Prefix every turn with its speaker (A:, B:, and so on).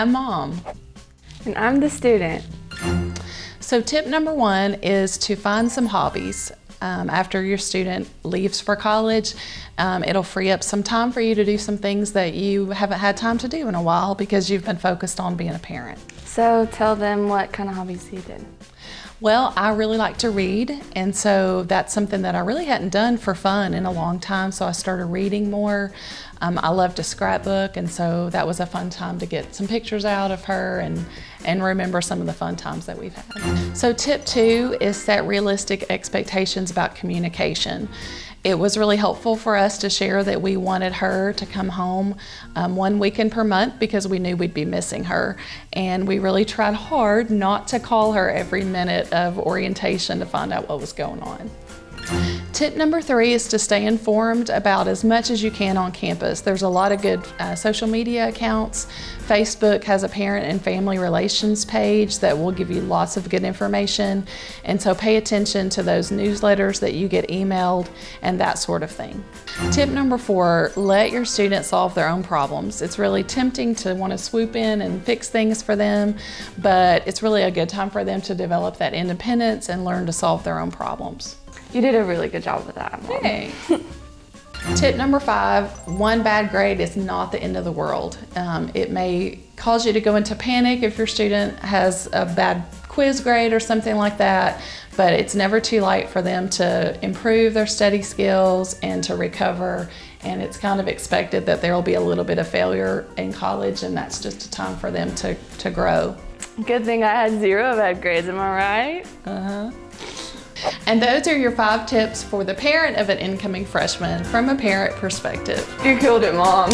A: I'm mom.
B: And I'm the student.
A: So, tip number one is to find some hobbies. Um, after your student leaves for college, um, it'll free up some time for you to do some things that you haven't had time to do in a while because you've been focused on being a parent.
B: So tell them what kind of hobbies you did.
A: Well, I really like to read, and so that's something that I really hadn't done for fun in a long time. So I started reading more. Um, I love to scrapbook, and so that was a fun time to get some pictures out of her and and remember some of the fun times that we've had. So tip two is set realistic expectations about communication. It was really helpful for us to share that we wanted her to come home um, one weekend per month because we knew we'd be missing her. And we really tried hard not to call her every minute of orientation to find out what was going on. Tip number three is to stay informed about as much as you can on campus. There's a lot of good uh, social media accounts. Facebook has a parent and family relations page that will give you lots of good information. And so pay attention to those newsletters that you get emailed and that sort of thing. Tip number four, let your students solve their own problems. It's really tempting to want to swoop in and fix things for them, but it's really a good time for them to develop that independence and learn to solve their own problems.
B: You did a really good job with that, Mom.
A: Hey. Tip number five, one bad grade is not the end of the world. Um, it may cause you to go into panic if your student has a bad quiz grade or something like that, but it's never too late for them to improve their study skills and to recover. And it's kind of expected that there will be a little bit of failure in college, and that's just a time for them to, to grow.
B: Good thing I had zero bad grades, am I right?
A: Uh huh. And those are your five tips for the parent of an incoming freshman from a parent perspective.
B: You killed it, Mom.